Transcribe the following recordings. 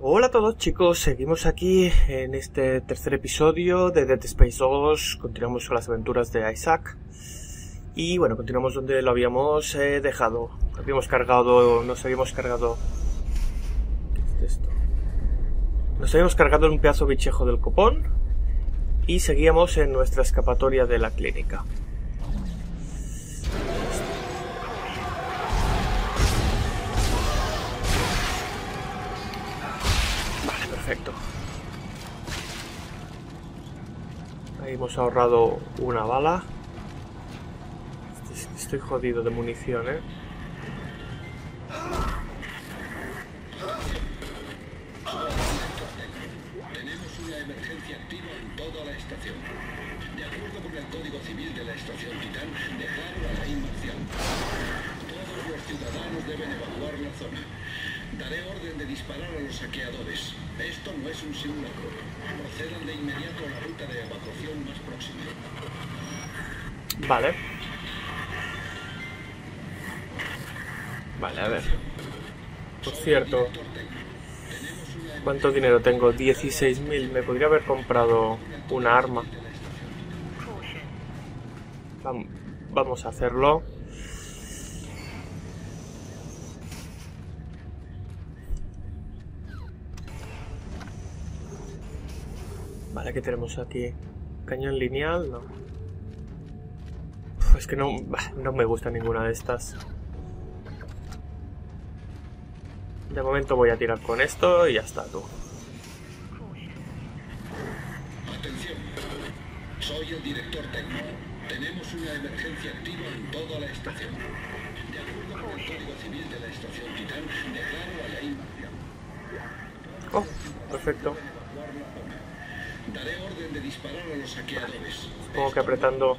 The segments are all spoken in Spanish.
Hola a todos chicos, seguimos aquí en este tercer episodio de Dead Space 2, continuamos con las aventuras de Isaac. Y bueno, continuamos donde lo habíamos eh, dejado, habíamos cargado, nos habíamos cargado... ¿Qué es esto? Nos habíamos cargado un pedazo bichejo del copón y seguíamos en nuestra escapatoria de la clínica. Hemos ahorrado una bala. Estoy jodido de munición, ¿eh? Tenemos una emergencia activa en toda la estación. De acuerdo con el Código Civil de la Estación Titán, declaro la marcial. Todos los ciudadanos deben evacuar la zona. Daré orden de disparar a los saqueadores. Esto no es un simulacro. Procedan de inmediato a la ruta de evacuación más próxima. Vale. Vale, a ver. Por cierto, ¿cuánto dinero tengo? 16.000. Me podría haber comprado una arma. Vam- Vamos a hacerlo. Vale, ¿qué tenemos aquí? Cañón lineal, no. Uf, Es que no, no me gusta ninguna de estas. De momento voy a tirar con esto y ya está tú. Atención. Soy el director técnico. Tenemos una emergencia activa en toda la estación. De acuerdo con el Código Civil de la Estación Titán, declaro la ley marcial. Oh, perfecto. Evacuar la zona. Daré orden de disparar a los. Supongo que apretando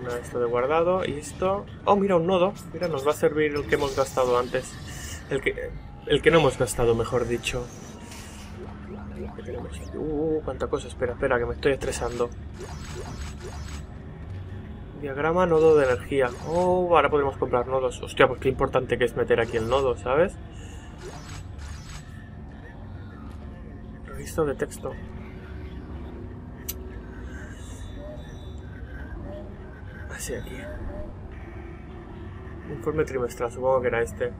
una esto de guardado y esto. Oh, mira un nodo. Mira, nos va a servir el que hemos gastado antes. El que el que no hemos gastado, mejor dicho. Uh, cuánta cosa. Espera, espera, que me estoy estresando. Diagrama nodo de energía. Oh, ahora podemos comprar nodos. Hostia, pues qué importante que es meter aquí el nodo, ¿sabes? Registro de texto. Aquí. Informe trimestral, supongo que era este.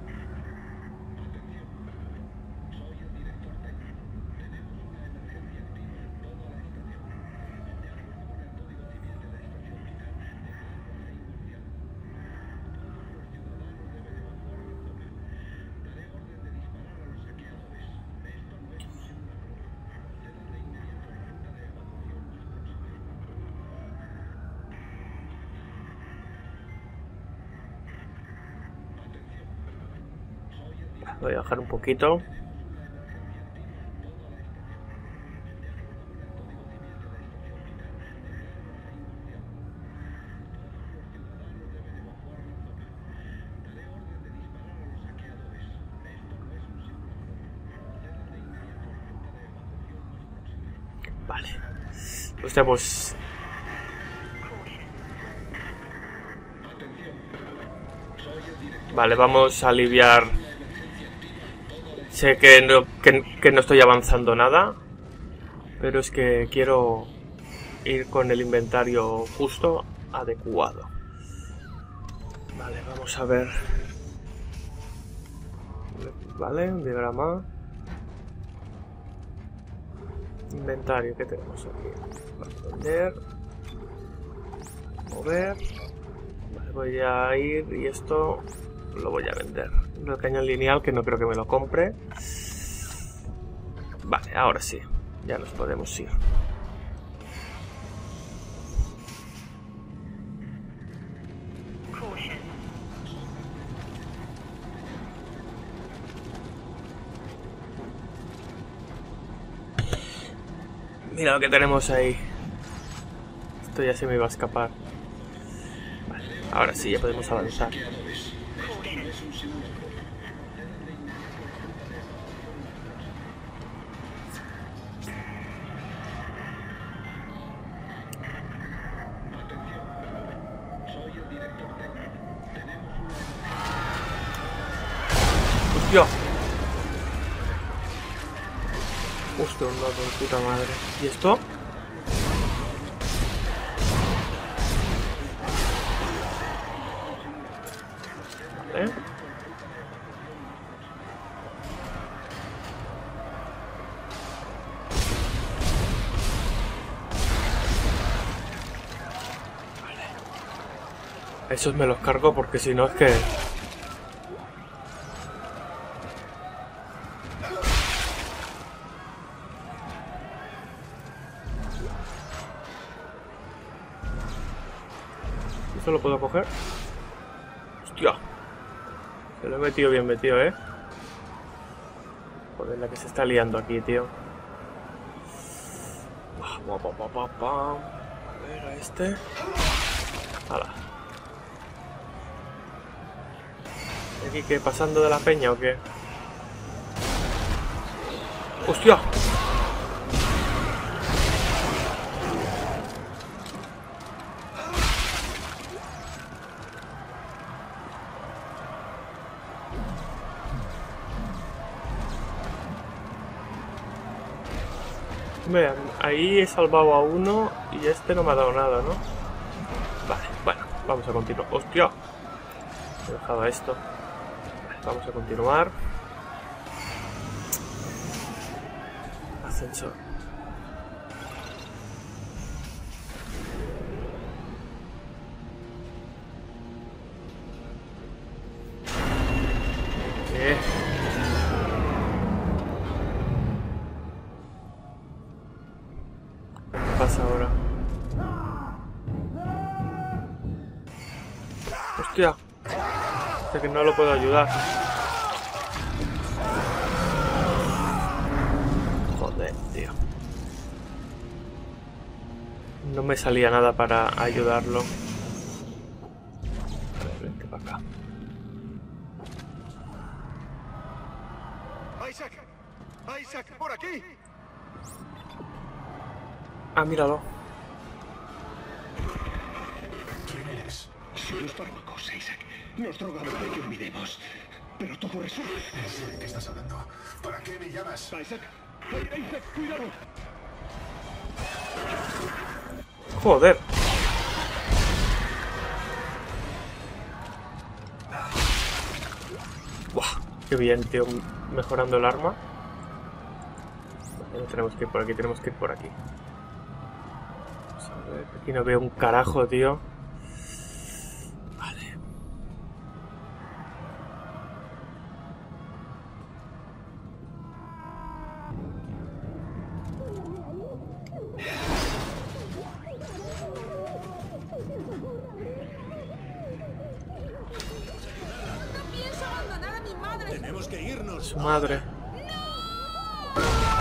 Voy a bajar un poquito. Vale. Pues Vale, vamos a aliviar. Sé que no, que, que no estoy avanzando nada, pero es que quiero ir con el inventario justo adecuado. Vale, vamos a ver. Vale, un diagrama. Inventario, ¿qué tenemos aquí? Vender. Mover. Voy a ir y esto lo voy a vender. El cañón lineal que no creo que me lo compre. Vale, ahora sí. Ya nos podemos ir. Mira lo que tenemos ahí. Esto ya se me iba a escapar. Vale, ahora sí, ya podemos avanzar. Justo un nodo de puta madre. ¿Y esto? Vale. Esos me los cargo porque si no es que... ¿Esto lo puedo coger? ¡Hostia! Se lo he metido bien metido, ¿eh? Joder, la que se está liando aquí, tío. Pa. A ver, a este. Hala. ¿Aquí qué? ¿Pasando de la peña o qué? ¡Hostia! Vean, ahí he salvado a uno y este no me ha dado nada, ¿no? Vale, bueno, vamos a continuar. ¡Hostia! He dejado esto. Vamos a continuar. Ascensor. Hostia. Sé que no lo puedo ayudar. Joder, tío. No me salía nada para ayudarlo. A ver, vente para acá. Isaac, Isaac, por aquí. Ah, míralo. Joder. Buah, qué bien, tío. Mejorando el arma. Tenemos que ir por aquí, tenemos que ir por aquí. Vamos a ver, aquí no veo un carajo, tío.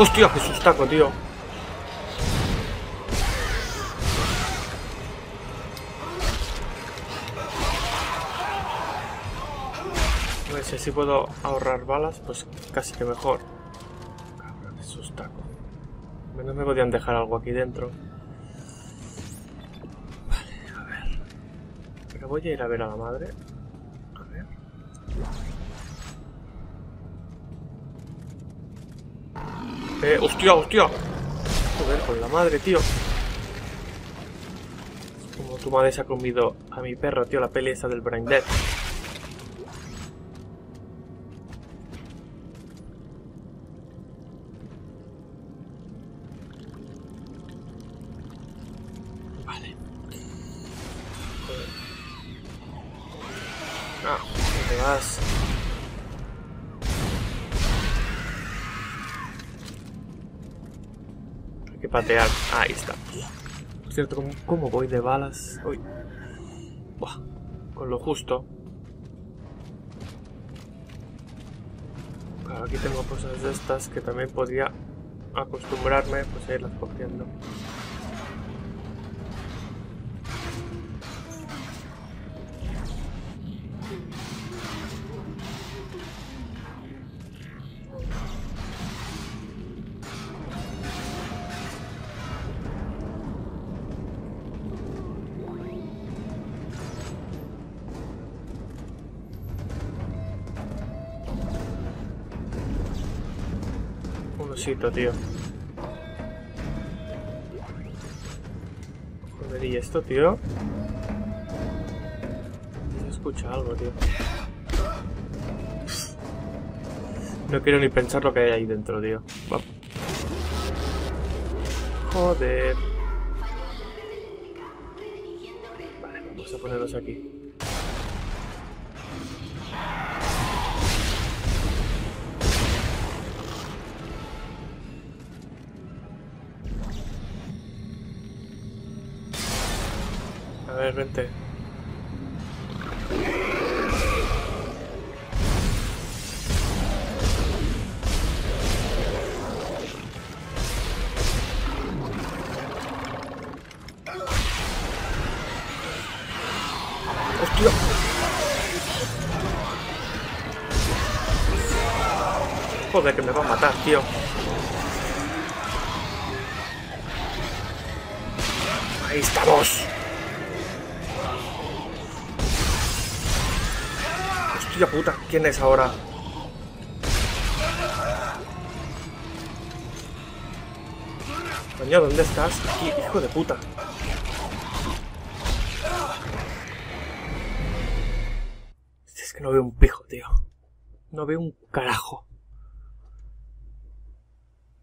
¡Hostia, qué sustaco, tío! A ver si así puedo ahorrar balas, pues casi que mejor. Cabrón, qué sustaco. Menos me podían dejar algo aquí dentro. Vale, a ver. Pero voy a ir a ver a la madre. Hostia, hostia. Joder, con la madre, tío. Como tu madre se ha comido a mi perro, tío, la peli esa del Brain. Cierto, ¿cómo, voy de balas? Buah, con lo justo. Claro, aquí tengo cosas de estas que también podría acostumbrarme pues a irlas cogiendo. boxito, tío. Joder, ¿y esto, tío? Se escucha algo, tío. No quiero ni pensar lo que hay ahí dentro, tío. Joder. Vale, vamos a ponernos aquí. Joder, que me va a matar, tío. Ahí estamos. Hostia puta, ¿quién es ahora? Coño, ¿dónde estás? Aquí, hijo de puta. No veo un pijo, tío. No veo un carajo.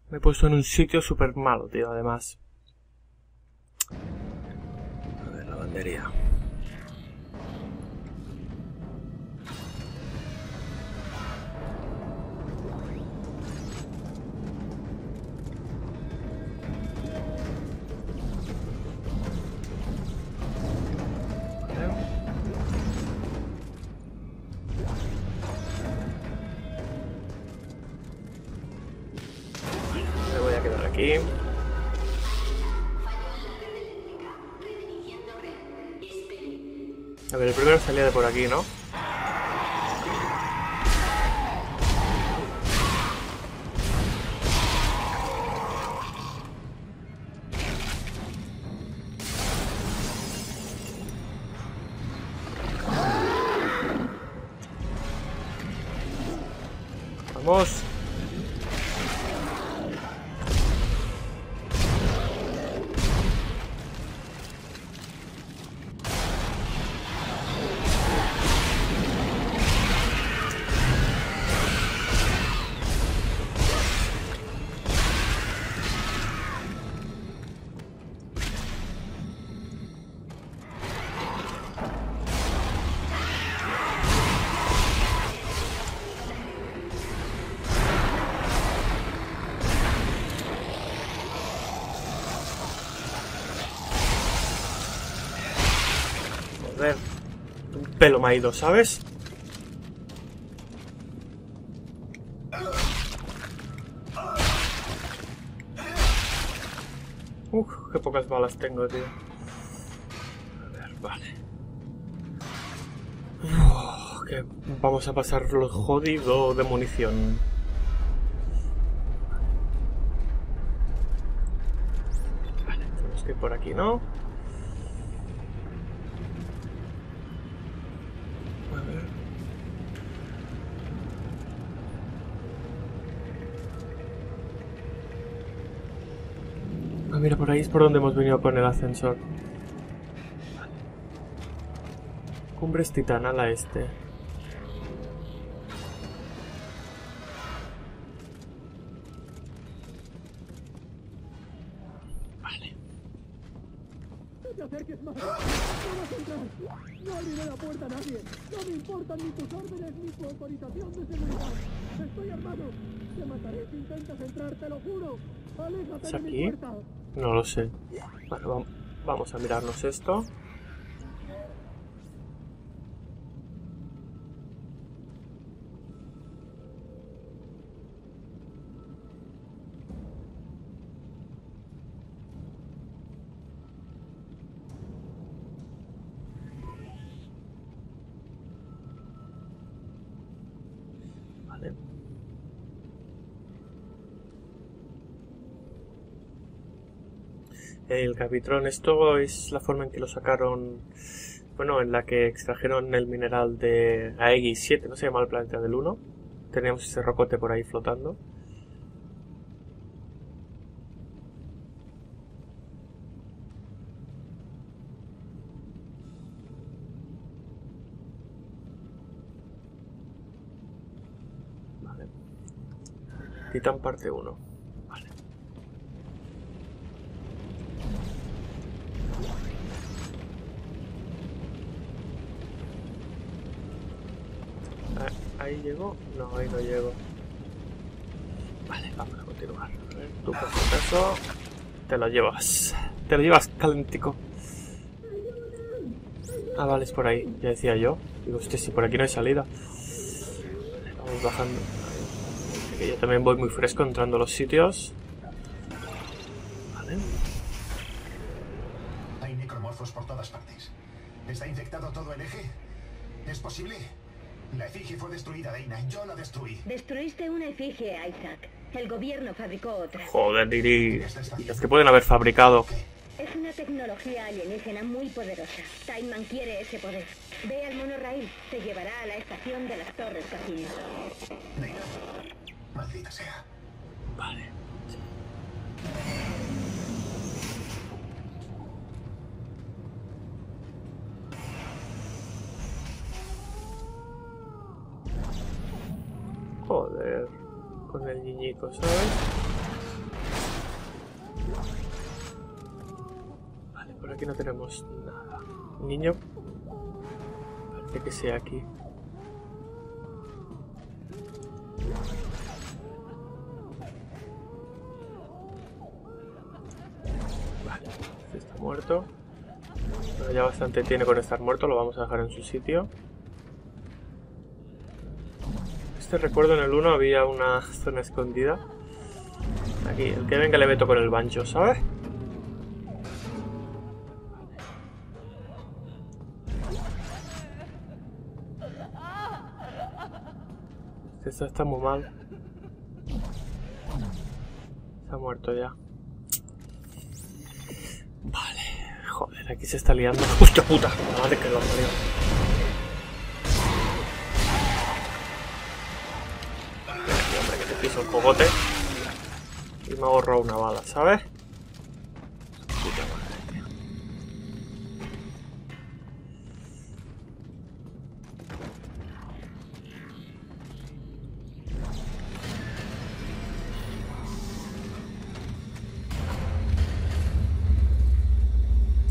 Me he puesto en un sitio súper malo, tío, además. A ver, lavandería. Aquí. A ver, el primero salía de por aquí, ¿no? Pelo me ¿sabes? Uf, qué pocas balas tengo, tío. A ver, vale. Uf, que vamos a pasar lo jodido de munición. Vale, tenemos que por aquí, ¿no? Ah, mira, por ahí es por donde hemos venido con el ascensor. Cumbres titana la este. Bueno, vam- vamos a mirarnos esto. El Gavitrón, esto es la forma en que lo sacaron, bueno, en la que extrajeron el mineral de AX7, ¿no se llama el planeta del 1? Teníamos ese rocote por ahí flotando. Vale. Titan parte 1. Ahí llego. No, ahí no llego. Vale, vamos a continuar. A ver, tú si acaso te lo llevas. Te lo llevas calentico. Ah, vale, es por ahí. Ya decía yo. Digo, hostia, si por aquí no hay salida. Vamos bajando. Yo también voy muy fresco entrando a los sitios. Vale. Hay necromorfos por todas partes. ¿Está infectado todo el eje? ¿Es posible? La efigie fue destruida, Deina. Yo la destruí. Destruiste una efigie, Isaac. El gobierno fabricó otra. Joder, Diri. Y las que pueden haber fabricado. Es una tecnología alienígena muy poderosa. Timeman quiere ese poder. Ve al monorail. Te llevará a la estación de las Torres Casino. Deina. Maldita sea. Vale. Joder. Con el niñico, ¿sabes? Vale, por aquí no tenemos nada. Niño. Parece que sea aquí. Vale, este está muerto. Bueno, ya bastante tiene con estar muerto, lo vamos a dejar en su sitio. Este recuerdo en el 1 había una zona escondida. Aquí, el que venga le meto con el banjo, ¿sabes? Esto está muy mal. Se ha muerto ya. Vale. Joder, aquí se está liando. ¡Hostia puta! Madre que lo ha parido. Cogote. Y me ahorro una bala, ¿sabes?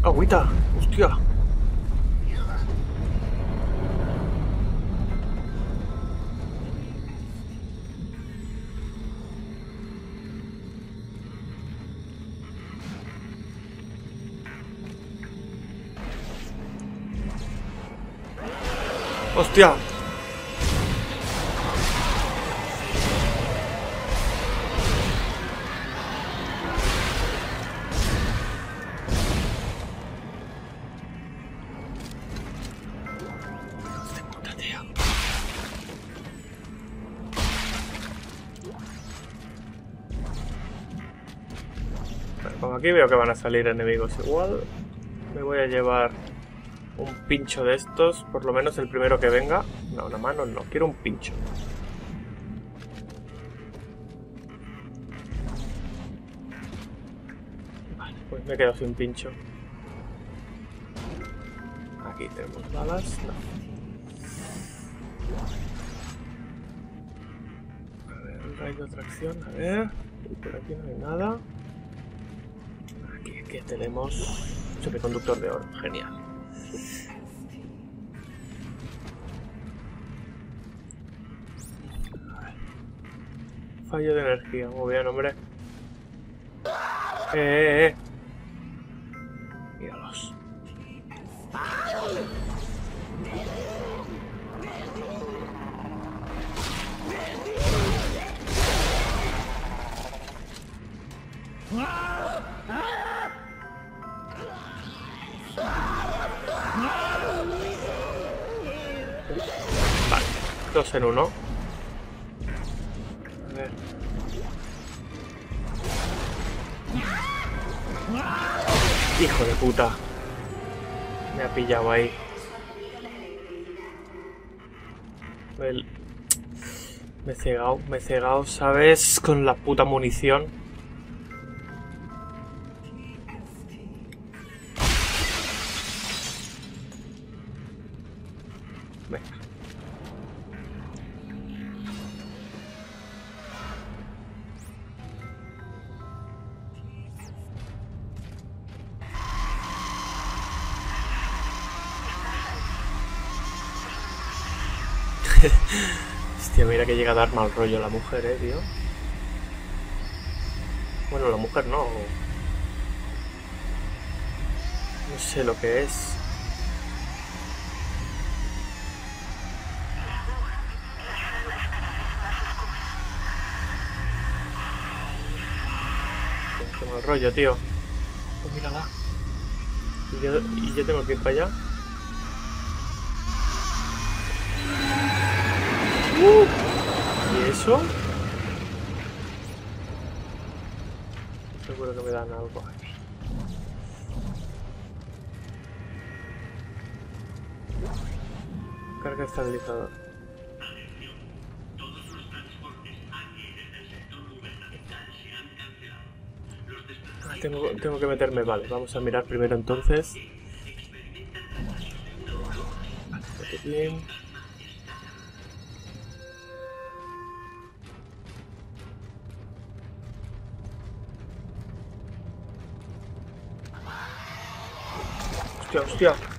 ¡Agüita! ¡Hostia! ¡Hostia! Aquí veo que van a salir enemigos igual, me voy a llevar un pincho de estos, por lo menos el primero que venga. No, una mano no, quiero un pincho. Vale, pues me quedo sin pincho. Aquí tenemos balas. No. A ver, un rayo de tracción, a ver. Por aquí no hay nada. Aquí, aquí tenemos un semiconductor de oro, genial. Fallo de energía, muy bien, hombre. Eh, eh, eh. Dos en uno. Hijo de puta. Me ha pillado ahí. Me he cegado, me he cegado, ¿sabes? Con la puta munición. Llega a dar mal rollo la mujer, eh, tío. Bueno, la mujer no. No sé lo que es. Qué mal rollo, tío. Pues mírala. Y yo, tengo que ir para allá. Uh, ¿Y eso? Seguro que me dan algo. Carga estabilizador. Ah, Tengo, tengo que meterme, vale, vamos a mirar primero entonces. Vale, bien. Hostia, hostia.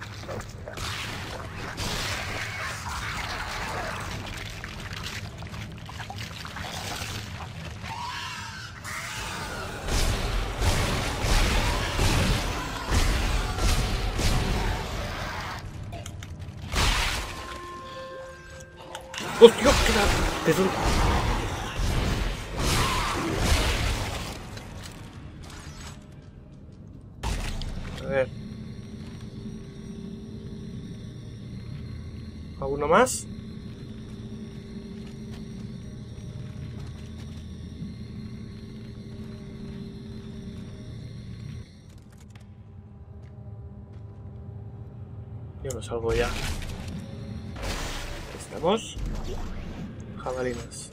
¡Hostia! ¿Qué da? ¿De dónde? A ¿Alguno más? Yo no salgo ya. Estamos. Jabalinas.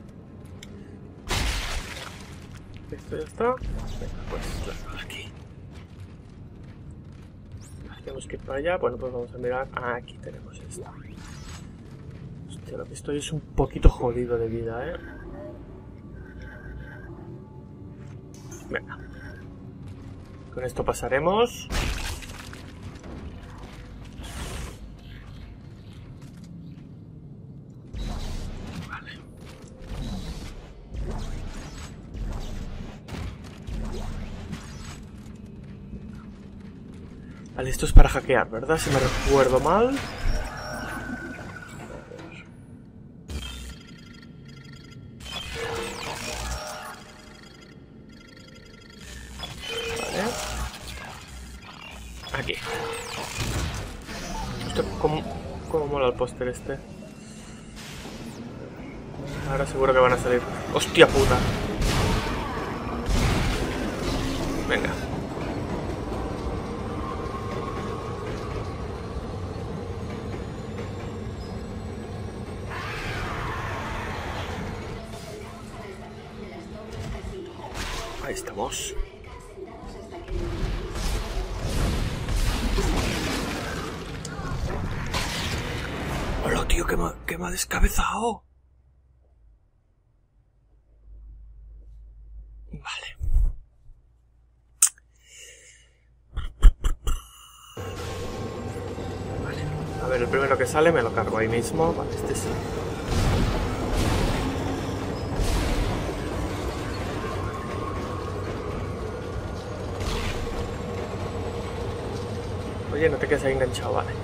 Esto ya está. Venga, pues aquí. Tenemos que ir para allá. Bueno, pues vamos a mirar. Aquí tenemos esto. Lo que estoy es un poquito jodido de vida, ¿eh? Venga. Con esto pasaremos. Vale. Vale, esto es para hackear, ¿verdad? Si me recuerdo mal. Este? Ahora seguro que van a salir. ¡Hostia puta! Venga. Ahí estamos. Me, ha descabezado. Vale. Vale. A ver, el primero que sale me lo cargo ahí mismo. Vale, este sí. Oye, no te quedes ahí enganchado, vale.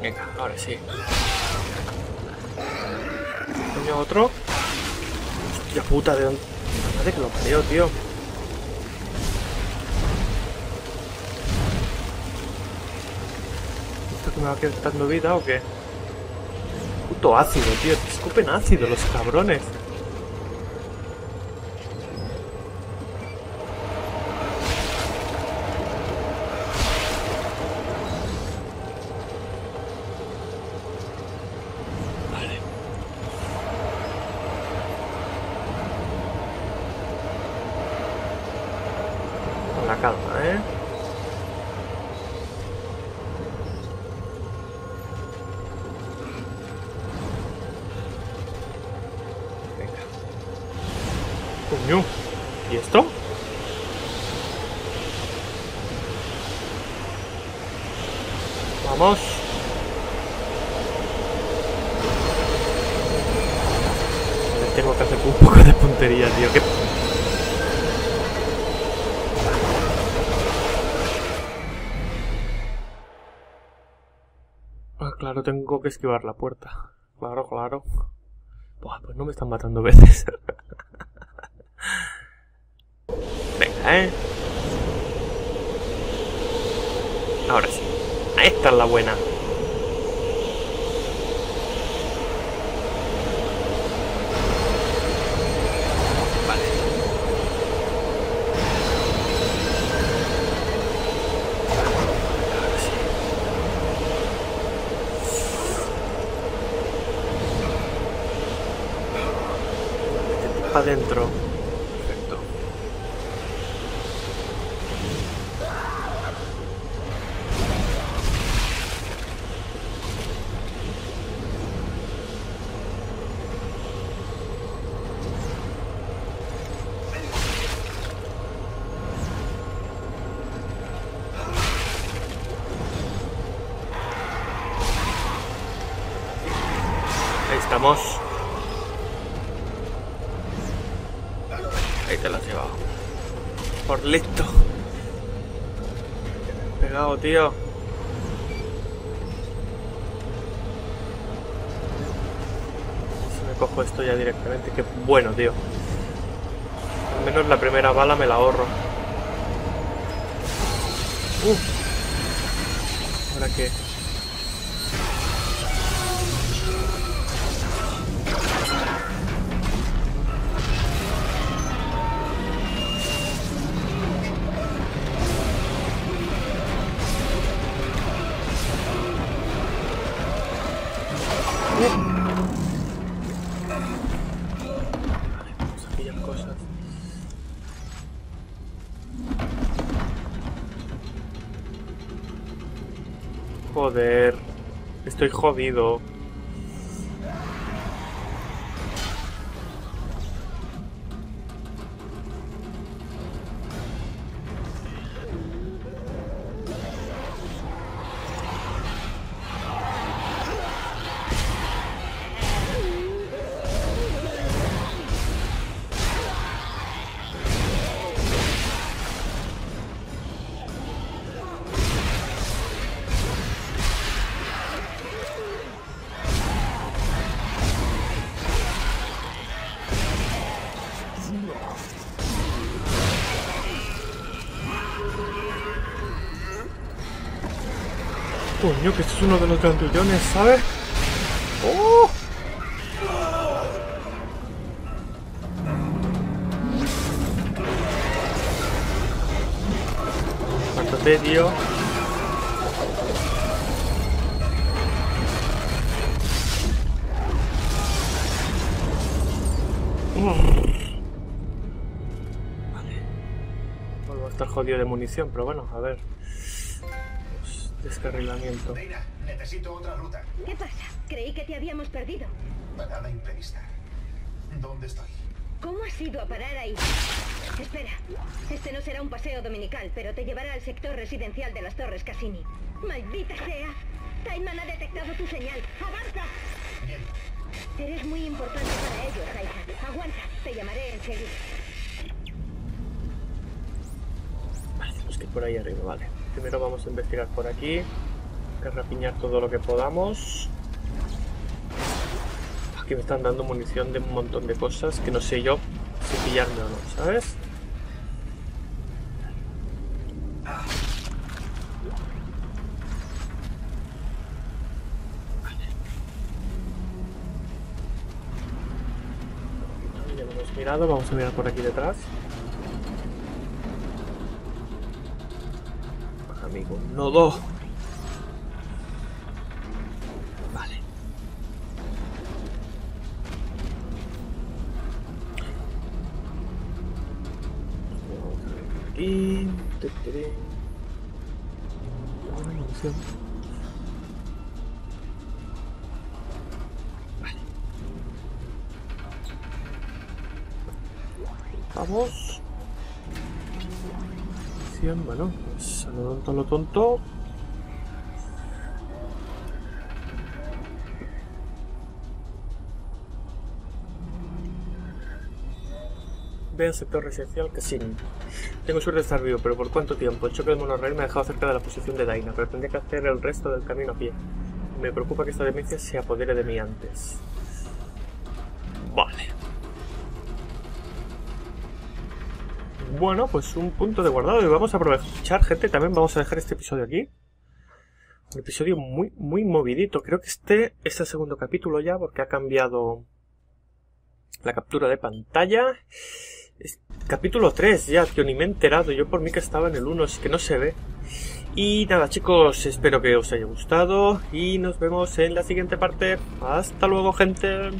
Venga, ahora sí. Coño, otro. Hostia puta, de dónde. Madre que lo parió, tío. ¿Esto que me va quitando vida o qué? Puto ácido, tío. Te escupen ácido los cabrones. Vale. Con la calma, ¿eh? Coño. ¿Y esto? Vamos. Tengo que hacer un poco de puntería, tío. ¿Qué? Ah, claro, tengo que esquivar la puerta. Claro, claro. Buah, pues no me están matando veces. Venga, ¿eh? Ahora sí. Esta es la buena. Adentro. Ahí te lo has llevado. Por listo. Pegado, tío. Si me cojo esto ya directamente, qué bueno, tío. Al menos la primera bala me la ahorro. Uh. ¿Ahora qué? Joder. Estoy jodido. Coño, que este es uno de los grandullones, ¿sabes? ¡Oh! Cuánto tedio. Vale. Vuelvo a estar jodido de munición, pero bueno, a ver. Descarrilamiento. Reina, necesito otra ruta. ¿Qué pasa? Creí que te habíamos perdido. Parada imprevista. ¿Dónde estoy? ¿Cómo has ido a parar ahí? Espera, este no será un paseo dominical, pero te llevará al sector residencial de las Torres Cassini. ¡Maldita sea! Taiman ha detectado tu señal. ¡Avanza! Bien. Eres muy importante para ellos, Isaac. Aguanta, te llamaré enseguida. Vale, tenemos que por ahí arriba, vale. Primero vamos a investigar por aquí. Que rapiñar todo lo que podamos. Aquí me están dando munición de un montón de cosas que no sé yo si pillarme o no, ¿sabes? Ya hemos mirado, vamos a mirar por aquí detrás. Amigo. Nodo. Vale. Vale. Vamos. Acción, Bueno, pues a lo tonto, a lo tonto. Sector residencial Cassini. Tengo suerte de estar vivo, pero ¿por cuánto tiempo? El choque del monorraíl me ha dejado cerca de la posición de Daina, pero tendría que hacer el resto del camino a pie. Me preocupa que esta demencia se apodere de mí antes. Bueno, pues un punto de guardado y vamos a aprovechar, gente. También vamos a dejar este episodio aquí. Un episodio muy, muy movidito. Creo que este es el segundo capítulo ya porque ha cambiado la captura de pantalla. Capítulo 3 ya, tío, ni me he enterado. Yo por mí que estaba en el 1, es que no se ve. Y nada, chicos, espero que os haya gustado y nos vemos en la siguiente parte. Hasta luego, gente.